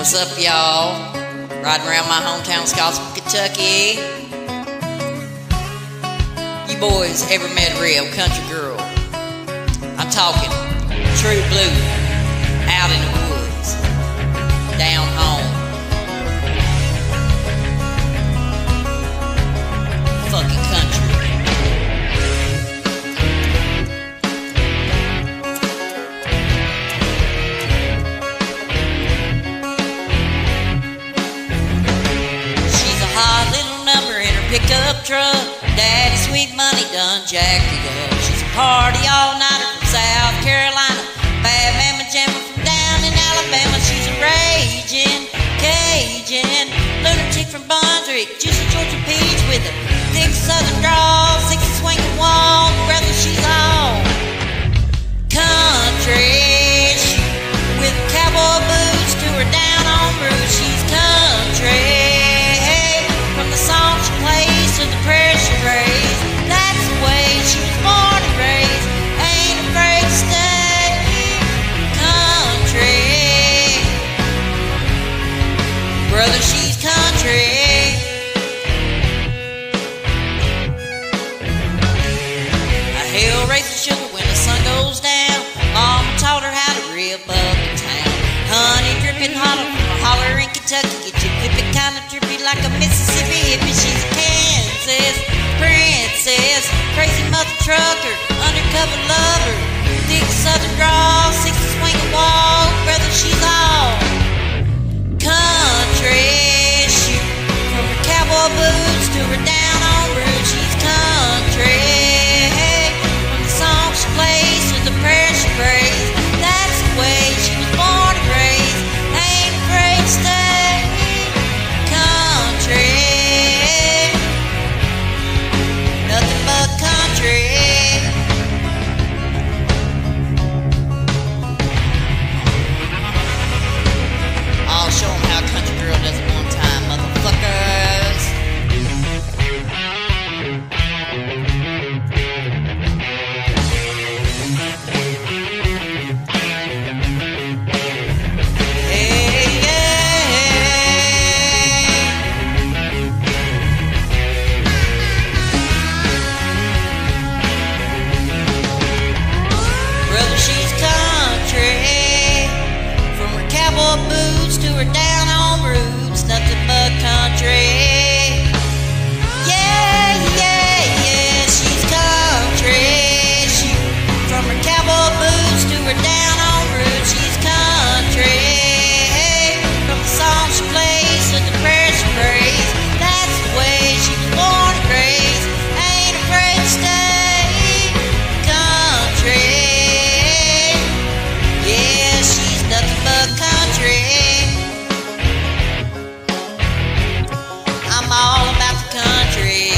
What's up, y'all? Riding around my hometown, Scottsville, Kentucky. You boys ever met a real country girl? I'm talking true blue, out in pickup truck. Daddy sweet money done jacked it up. She's a party all nighter from South Brother, she's country. A hell raising sugar when the sun goes down. Mama taught her how to rip up the town. Honey dripping holler from a holler in Kentucky. Get you pippin' kind of drippy like a Mississippi hippie. She's a Kansas princess. Crazy mother trucker, undercover lover. Thick southern drawl, six Her down home roots, nothing but country. country.